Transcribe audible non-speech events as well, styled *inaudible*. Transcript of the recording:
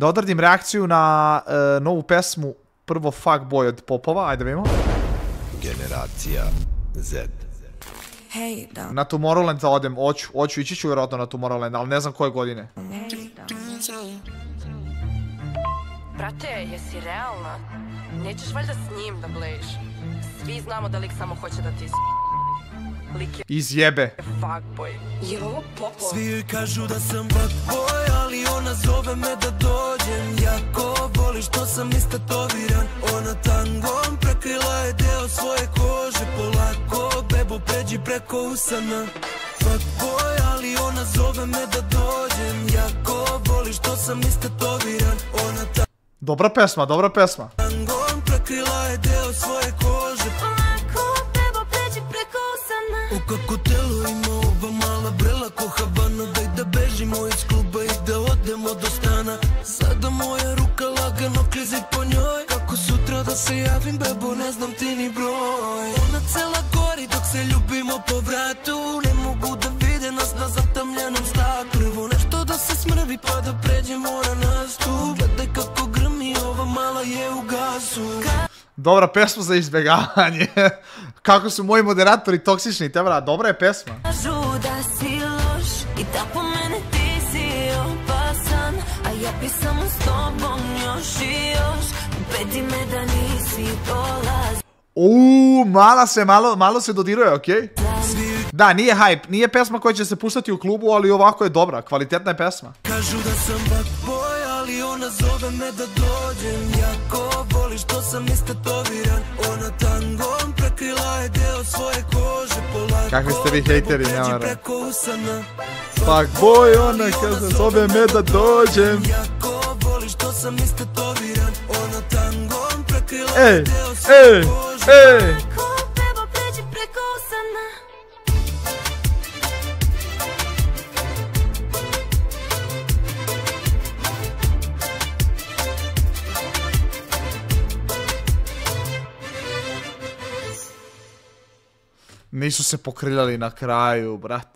Da odradim reakciju na e, novu pesmu Prvo Fuck Boy od Popova, ajde vidimo. Generacija Z. Hey, da, Na Tomorrowland da odem, hoću, hoću, ići ću vjerojatno na Tomorrowland, ali ne znam koje godine. hey, da. Brate, jesi realna? Nećeš valjda s njim da blejiš? Svi znamo da lik samo hoće da ti je Izjebe. fuckboy. Je ovo popo? Svi joj kažu da sam fuckboy, ali ona zove me da dođem Jako voli što sam istatoviran Ona tangom prekrila je deo svoje kože Polako, bebo pređi preko usana Fuckboy, ali ona zove me da dođem Jako voli što sam istatoviran Ona Dobra pesma, dobra pesma. tangom prekrila je deo svoje stana. Sada moja ruka lagano klizi po njoj. Kako sutra da se javim bebo ne znam ti ni broj. Ona cela gori dok se ljubimo po vratu. Ne mogu da vide nas na zatamljenom staklu Prvo nešto da se smrvi pa da pređemo na nas tu Gledaj kako grmi ova mala je u gasu. Dobra pesma za izbjegavanje. *laughs* Kako su moji moderatori toksični, te bra, dobra je pesma. Kažu da si loš i da po mene si opasan A ja bi samo s tobom još i još Ubedi me da nisi dolaz Uuu, mala se, malo, malo se dodiruje, okej? Da, nije hype, nije pesma koja će se puštati u klubu, ali ovako je dobra, kvalitetna je pesma. Kažu da sam fuckboy, ali ona zove me da dođem Jako voli što sam istatoviran Ona tangom prekrila je deo svoje kože Kakvi ste vi hejteri, bebo, ne pređi varam. preko usana. Fuck boy, ona kaže, zove me da dođem. Jako voli što Nisu se pokriljali na kraju, brate.